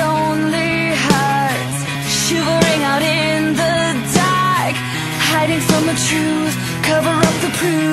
lonely hearts Shivering out in the dark Hiding from the truth Cover up the proof.